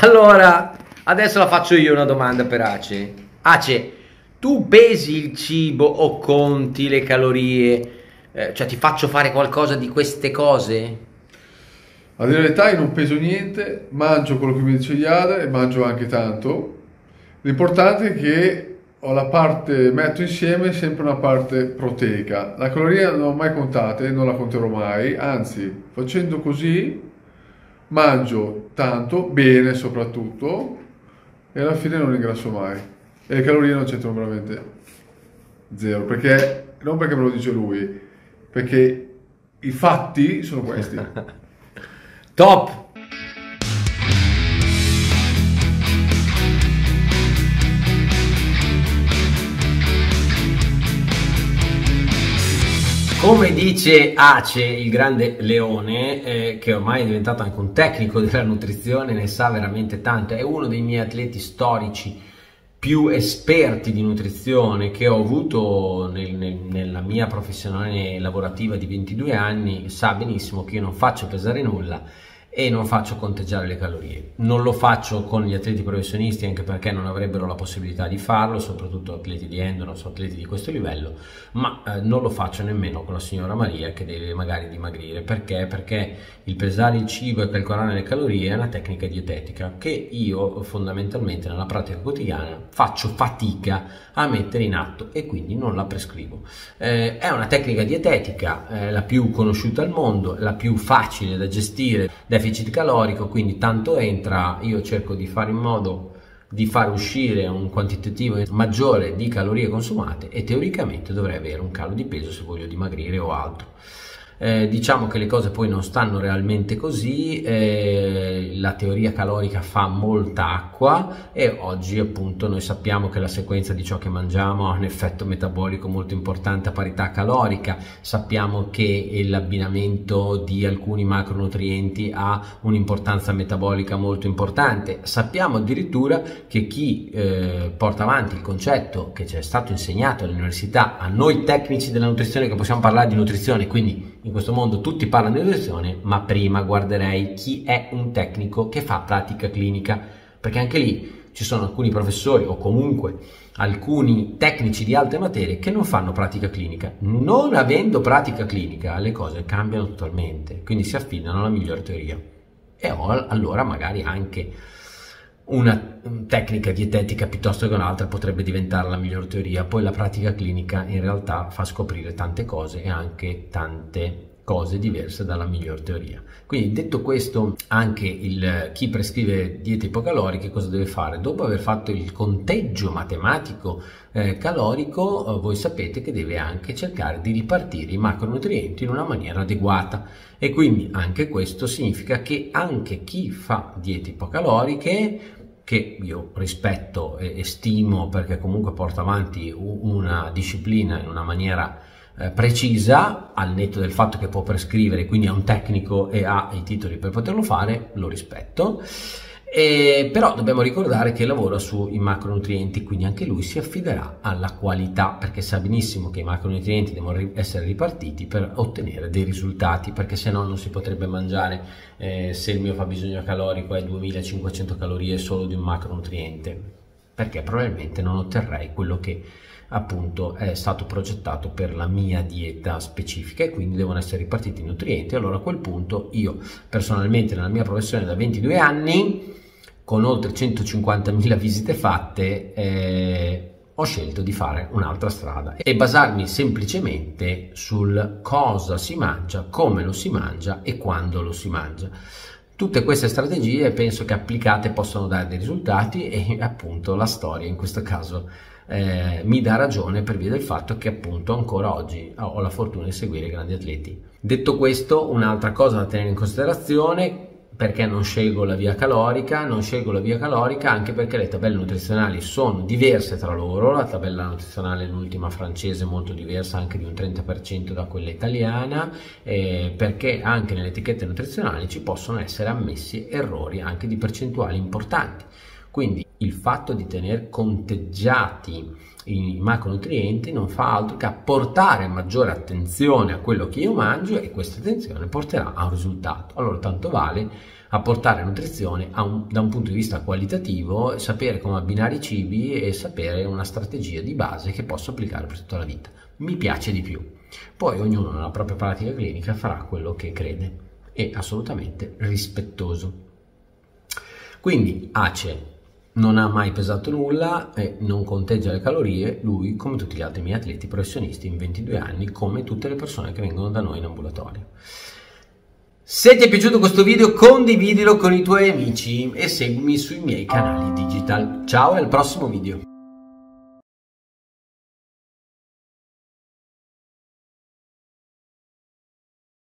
Allora, adesso la faccio io una domanda per Ace. Ace, tu pesi il cibo o conti le calorie? Eh, cioè ti faccio fare qualcosa di queste cose? A dire la verità io non peso niente, mangio quello che mi dice Iada e mangio anche tanto. L'importante è che ho la parte, metto insieme sempre una parte proteica. La caloria non l'ho mai contate, non la conterò mai, anzi facendo così mangio tanto, bene soprattutto, e alla fine non ingrasso mai. E le calorie non c'entrano veramente zero, perché non perché me lo dice lui, perché i fatti sono questi. Top! Come dice Ace, il grande leone, eh, che ormai è diventato anche un tecnico della nutrizione, ne sa veramente tanto, è uno dei miei atleti storici più esperti di nutrizione che ho avuto nel, nel, nella mia professionale lavorativa di 22 anni, sa benissimo che io non faccio pesare nulla e non faccio conteggiare le calorie. Non lo faccio con gli atleti professionisti anche perché non avrebbero la possibilità di farlo, soprattutto atleti di endurance atleti di questo livello, ma eh, non lo faccio nemmeno con la signora Maria che deve magari dimagrire. Perché? Perché il pesare il cibo e calcolare le calorie è una tecnica dietetica che io fondamentalmente nella pratica quotidiana faccio fatica a mettere in atto e quindi non la prescrivo. Eh, è una tecnica dietetica eh, la più conosciuta al mondo, la più facile da gestire deficit calorico, quindi tanto entra, io cerco di fare in modo di far uscire un quantitativo maggiore di calorie consumate e teoricamente dovrei avere un calo di peso se voglio dimagrire o altro. Eh, diciamo che le cose poi non stanno realmente così, eh, la teoria calorica fa molta acqua e oggi appunto noi sappiamo che la sequenza di ciò che mangiamo ha un effetto metabolico molto importante a parità calorica, sappiamo che l'abbinamento di alcuni macronutrienti ha un'importanza metabolica molto importante, sappiamo addirittura che chi eh, porta avanti il concetto che ci è stato insegnato all'università, a noi tecnici della nutrizione che possiamo parlare di nutrizione, quindi in questo mondo tutti parlano di nutrizione, ma prima guarderei chi è un tecnico che fa pratica clinica, perché anche lì ci sono alcuni professori o comunque alcuni tecnici di altre materie che non fanno pratica clinica. Non avendo pratica clinica le cose cambiano totalmente, quindi si affidano alla migliore teoria. E allora magari anche una tecnica dietetica piuttosto che un'altra potrebbe diventare la miglior teoria, poi la pratica clinica in realtà fa scoprire tante cose e anche tante cose diverse dalla miglior teoria. Quindi detto questo, anche il, chi prescrive diete ipocaloriche cosa deve fare? Dopo aver fatto il conteggio matematico eh, calorico, eh, voi sapete che deve anche cercare di ripartire i macronutrienti in una maniera adeguata e quindi anche questo significa che anche chi fa diete ipocaloriche che io rispetto e, stimo perché comunque porta avanti una disciplina in una maniera eh, precisa, al netto del fatto che può prescrivere, quindi è un tecnico e ha i titoli per poterlo fare, lo rispetto. E, però dobbiamo ricordare che lavora sui macronutrienti, quindi anche lui si affiderà alla qualità, perché sa benissimo che i macronutrienti devono essere ripartiti per ottenere dei risultati, perché se no non si potrebbe mangiare eh, se il mio fabbisogno calorico è 2500 calorie solo di un macronutriente, perché probabilmente non otterrei quello che appunto è stato progettato per la mia dieta specifica e quindi devono essere ripartiti i nutrienti. Allora a quel punto io personalmente nella mia professione da 22 anni con oltre 150.000 visite fatte, eh, ho scelto di fare un'altra strada e basarmi semplicemente sul cosa si mangia, come lo si mangia e quando lo si mangia. Tutte queste strategie penso che applicate possano dare dei risultati e appunto la storia in questo caso eh, mi dà ragione per via del fatto che appunto ancora oggi ho la fortuna di seguire grandi atleti. Detto questo, un'altra cosa da tenere in considerazione perché non scelgo la via calorica? Non scelgo la via calorica anche perché le tabelle nutrizionali sono diverse tra loro, la tabella nutrizionale l'ultima francese è molto diversa anche di un 30% da quella italiana, eh, perché anche nelle etichette nutrizionali ci possono essere ammessi errori anche di percentuali importanti. Quindi il fatto di tenere conteggiati i macronutrienti non fa altro che apportare maggiore attenzione a quello che io mangio e questa attenzione porterà a un risultato. Allora tanto vale apportare nutrizione un, da un punto di vista qualitativo, sapere come abbinare i cibi e sapere una strategia di base che posso applicare per tutta la vita. Mi piace di più. Poi ognuno nella propria pratica clinica farà quello che crede e assolutamente rispettoso. Quindi ACE non ha mai pesato nulla e non conteggia le calorie, lui come tutti gli altri miei atleti professionisti in 22 anni, come tutte le persone che vengono da noi in ambulatorio. Se ti è piaciuto questo video condividilo con i tuoi amici e seguimi sui miei canali digital. Ciao e al prossimo video.